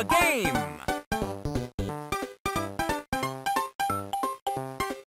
A game.